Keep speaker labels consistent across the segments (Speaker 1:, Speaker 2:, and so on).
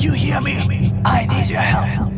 Speaker 1: You hear me? I need your help.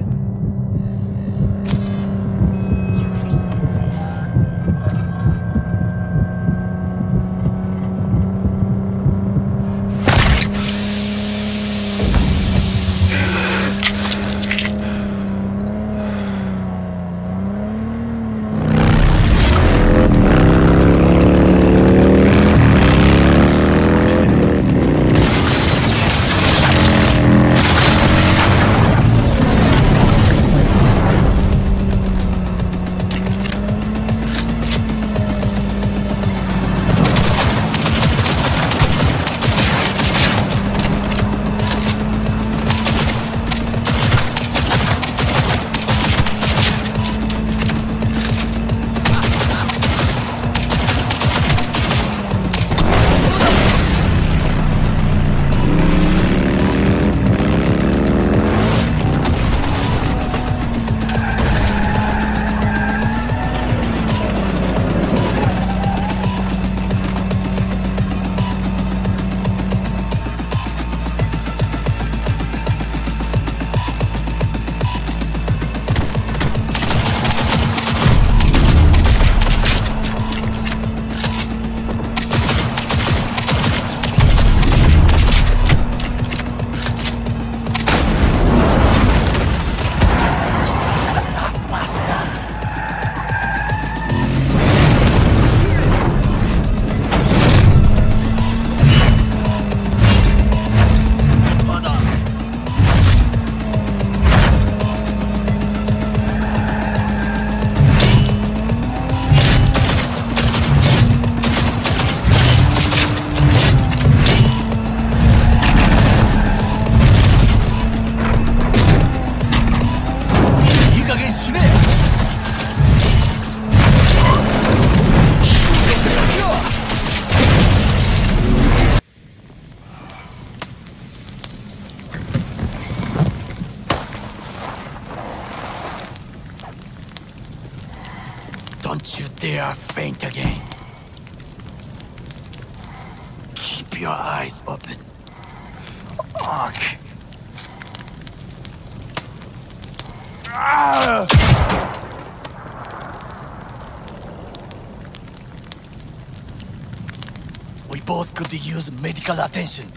Speaker 1: Both could use medical attention.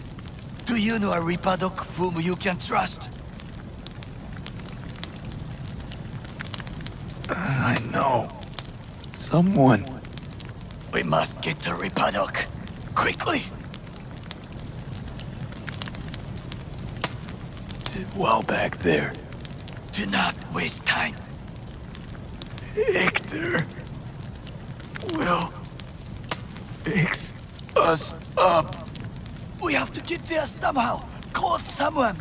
Speaker 1: Do you know a ripperdoc whom you can trust?
Speaker 2: Uh, I know. Someone.
Speaker 1: We must get to ripperdoc. Quickly!
Speaker 2: Did well back there.
Speaker 1: Do not waste time.
Speaker 2: Viktor will fix us up.
Speaker 1: We have to get there somehow. Call someone.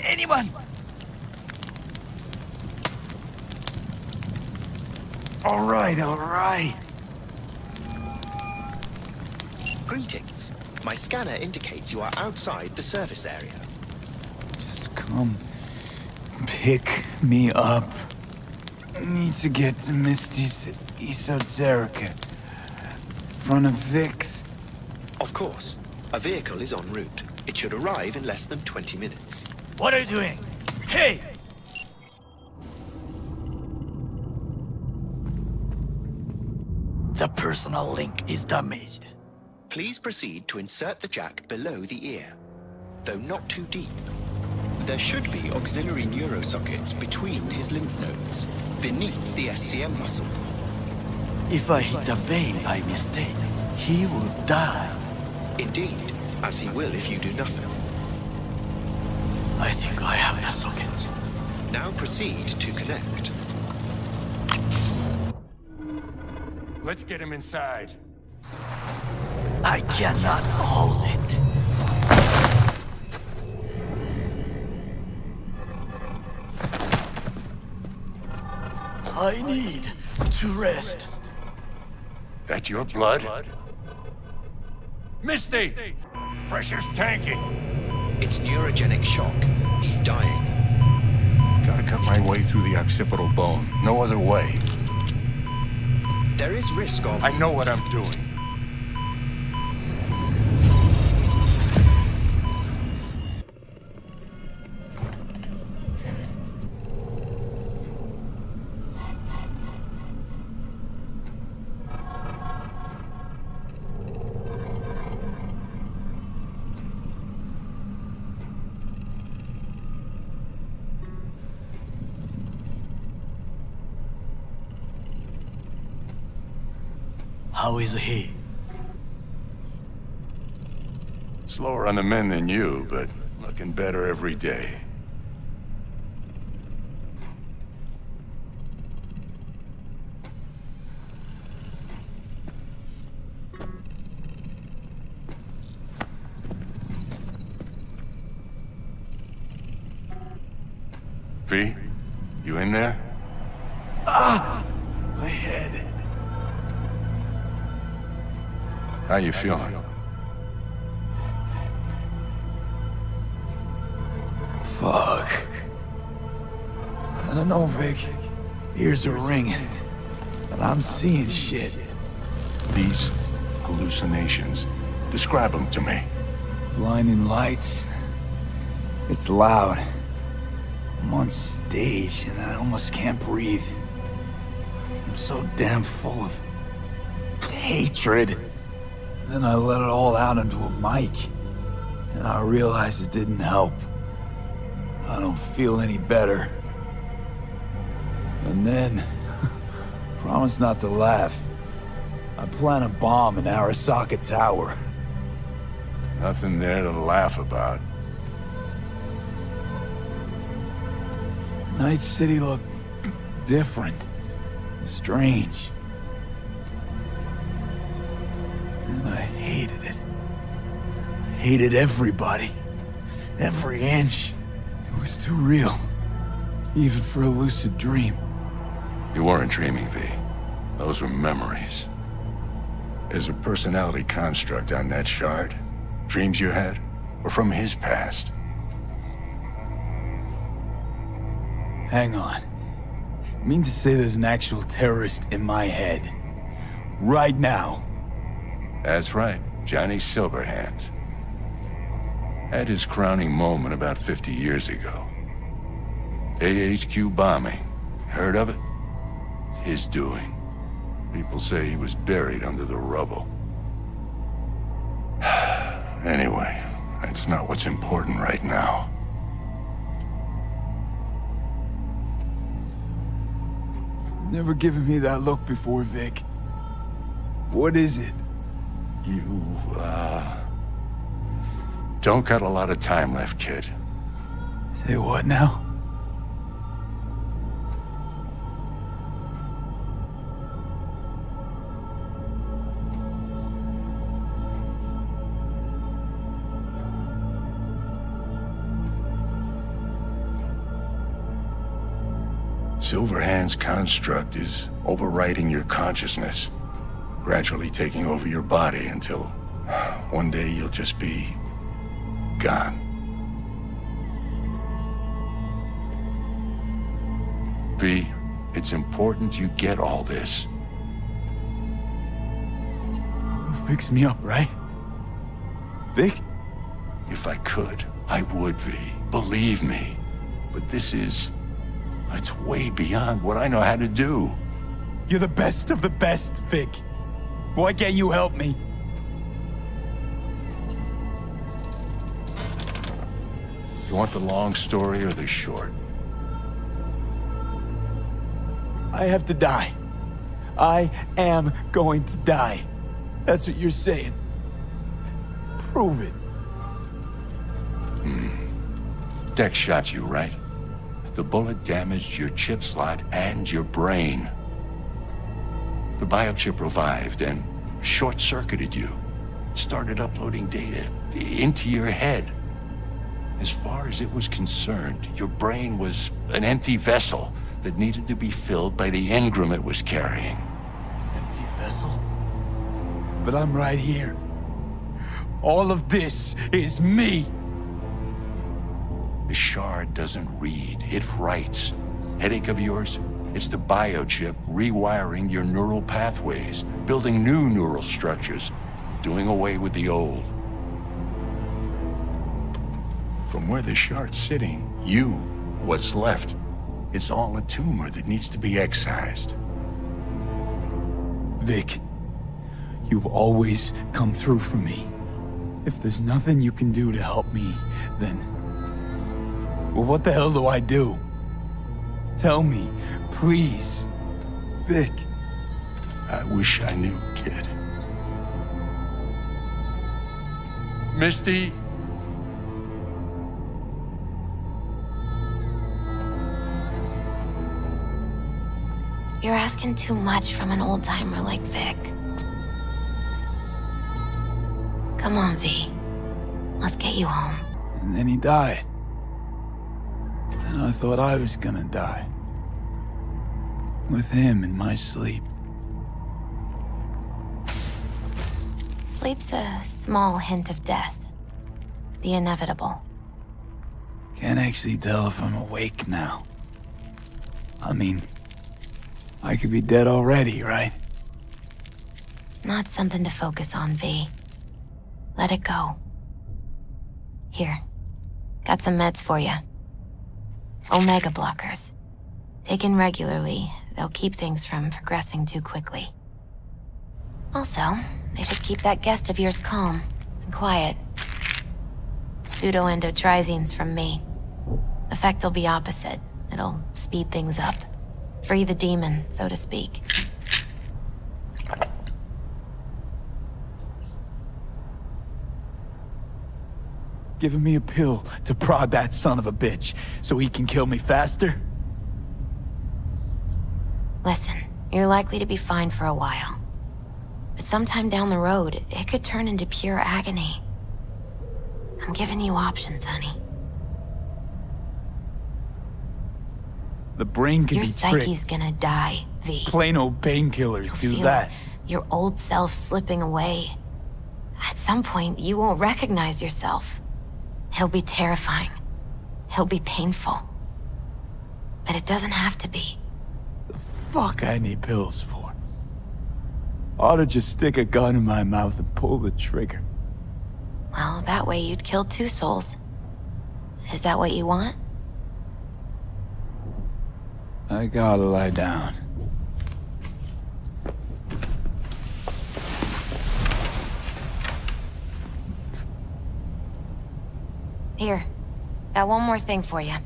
Speaker 1: Anyone.
Speaker 2: All right, all right.
Speaker 3: Greetings. My scanner indicates you are outside the service area.
Speaker 2: Just come pick me up. Need to get to Misty's esoterica. Front of Vik's.
Speaker 3: Of course. A vehicle is en route. It should arrive in less than 20 minutes.
Speaker 1: What are you doing? Hey! The personal link is damaged.
Speaker 3: Please proceed to insert the jack below the ear, though not too deep. There should be auxiliary neurosockets between his lymph nodes, beneath the SCM muscle.
Speaker 1: If I hit a vein by mistake, he will die.
Speaker 3: Indeed, as he will if you do nothing.
Speaker 1: I think I have the socket.
Speaker 3: Now proceed to connect.
Speaker 4: Let's get him inside.
Speaker 1: I cannot hold it. I need to rest.
Speaker 4: That your blood? Misty! Pressure's tanking.
Speaker 3: It's neurogenic shock. He's dying.
Speaker 4: Gotta cut my way through the occipital bone. No other way.
Speaker 3: There is risk of...
Speaker 4: I know what I'm doing.
Speaker 1: How is he?
Speaker 4: Slower on the men than you, but looking better every day. V, you in there? Ah!
Speaker 2: My head.
Speaker 4: How you feeling?
Speaker 2: Fuck. I don't know, Vik. Ears are ringing. And I'm seeing shit.
Speaker 4: These hallucinations. Describe them to me.
Speaker 2: Blinding lights. It's loud. I'm on stage and I almost can't breathe. I'm so damn full of hatred. Then I let it all out into a mic. And I realized it didn't help. I don't feel any better. And then, promise not to laugh. I plant a bomb in Arasaka Tower.
Speaker 4: Nothing there to laugh about.
Speaker 2: Night City looked different. Strange. I hated it. I hated everybody. Every inch. It was too real. Even for a lucid dream.
Speaker 4: You weren't dreaming, V. Those were memories. There's a personality construct on that shard. Dreams you had were from his past.
Speaker 2: Hang on. You mean to say there's an actual terrorist in my head? Right now?
Speaker 4: That's right, Johnny Silverhand. Had his crowning moment about 50 years ago. AHQ bombing. Heard of it? It's his doing. People say he was buried under the rubble. anyway, that's not what's important right now.
Speaker 2: Never given me that look before, Vik. What is it?
Speaker 4: You, uh... Don't got a lot of time left, kid.
Speaker 2: Say what now?
Speaker 4: Silverhand's construct is overriding your consciousness, gradually taking over your body until one day you'll just be gone. V, it's important you get all this.
Speaker 2: You'll fix me up, right? Vik?
Speaker 4: If I could, I would, V. Believe me. But this is... It's way beyond what I know how to do.
Speaker 2: You're the best of the best, Vik. Why can't you help me?
Speaker 4: You want the long story or the short?
Speaker 2: I have to die. I am going to die. That's what you're saying. Prove it. Hmm.
Speaker 4: Dex shot you, right? The bullet damaged your chip slot and your brain. The biochip revived and short-circuited you. It Started uploading data into your head. As far as it was concerned, your brain was an empty vessel that needed to be filled by the engram it was carrying.
Speaker 2: Empty vessel. But I'm right here. All of this is me.
Speaker 4: The shard doesn't read, it writes. Headache of yours? It's the biochip rewiring your neural pathways, building new neural structures, doing away with the old. From where the shard's sitting, you, what's left, is all a tumor that needs to be excised.
Speaker 2: Vik, you've always come through for me. If there's nothing you can do to help me, then... Well, what the hell do I do? Tell me, please. Vik.
Speaker 4: I wish I knew, kid. Misty?
Speaker 5: You're asking too much from an old timer like Vik. Come on, V. Let's get you home.
Speaker 2: And then he died. And I thought I was gonna die. With him in my sleep.
Speaker 5: Sleep's a small hint of death. The inevitable.
Speaker 2: Can't actually tell if I'm awake now. I mean, I could be dead already, right?
Speaker 5: Not something to focus on, V. Let it go. Here. Got some meds for you. Omega blockers. Taken regularly, they'll keep things from progressing too quickly. Also, they should keep that guest of yours calm and quiet. Pseudoendotrizines from me. Effect will be opposite. It'll speed things up. Free the demon, so to speak.
Speaker 2: Giving me a pill to prod that son of a bitch so he can kill me faster?
Speaker 5: Listen, you're likely to be fine for a while. But sometime down the road, it could turn into pure agony. I'm giving you options, honey.
Speaker 2: The brain can
Speaker 5: Your
Speaker 2: be
Speaker 5: psyche's gonna die, V.
Speaker 2: Plain old painkillers
Speaker 5: You'll
Speaker 2: do
Speaker 5: feel
Speaker 2: that.
Speaker 5: Your old self slipping away. At some point, you won't recognize yourself. It'll be terrifying. It'll be painful. But it doesn't have to be.
Speaker 2: The Fuck I need pills for. Ought to just stick a gun in my mouth and pull the trigger.
Speaker 5: Well, that way you'd kill two souls. Is that what you want?
Speaker 2: I gotta lie down.
Speaker 5: Here. Got one more thing for you.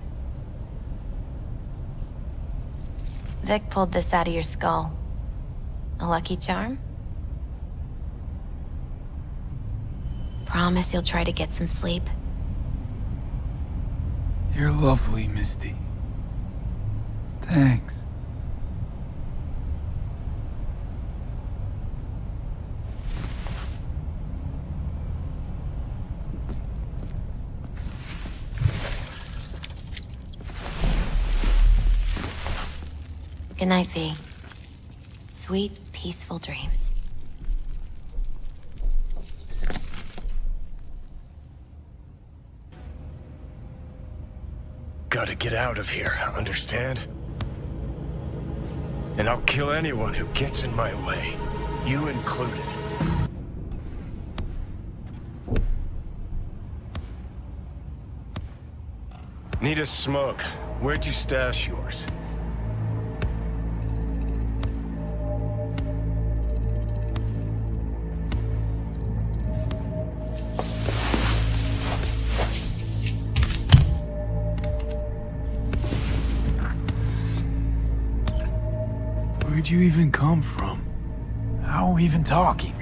Speaker 5: Vik pulled this out of your skull. A lucky charm? Promise you'll try to get some sleep.
Speaker 2: You're lovely, Misty. Thanks.
Speaker 5: Good night, V. Sweet, peaceful dreams.
Speaker 6: Gotta get out of here, understand? And I'll kill anyone who gets in my way. You included. Need a smoke. Where'd you stash yours?
Speaker 2: You even come from? How are we even talking?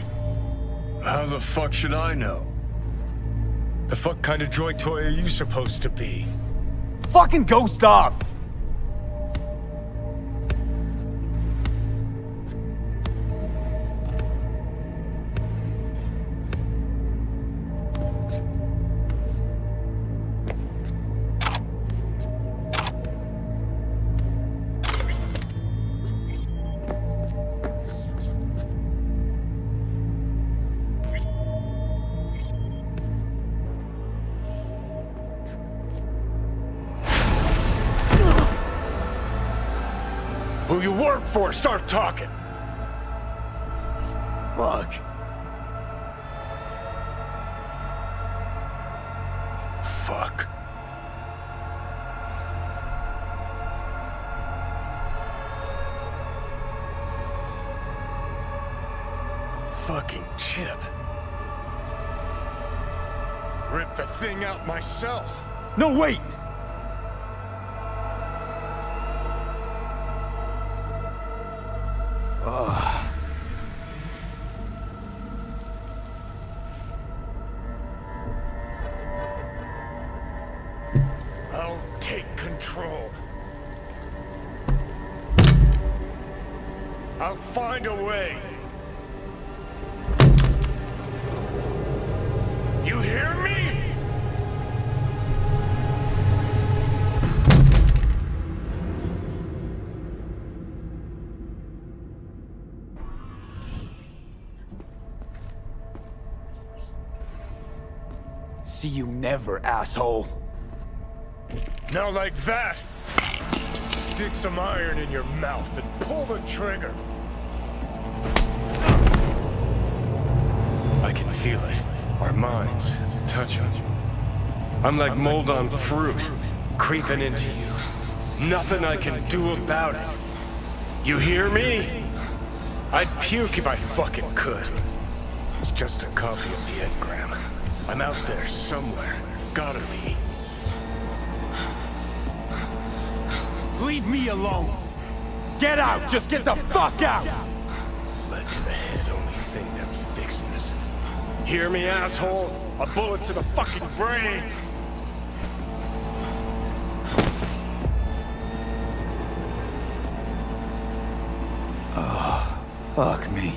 Speaker 6: How the fuck should I know? The fuck kind of droid toy are you supposed to be?
Speaker 2: Fucking ghost off!
Speaker 6: You work for, start talking!
Speaker 2: Fuck.
Speaker 6: Fuck. Fucking chip. Rip the thing out myself.
Speaker 2: No, wait!
Speaker 6: Control. I'll find a way. You hear me?
Speaker 2: See you never, asshole.
Speaker 6: Now like that. Stick some iron in your mouth and pull the trigger. I can feel it. Our minds touching. I'm like mold on fruit, creeping into you. Nothing I can do about it. You hear me? I'd puke if I fucking could. It's just a copy of the engram. I'm out there somewhere. Gotta be.
Speaker 2: Leave me alone. Get out! Just get the fuck out!
Speaker 6: Lead to the head, only thing that'll fix this. Hear me, asshole? A bullet to the fucking brain!
Speaker 2: Ah, fuck me.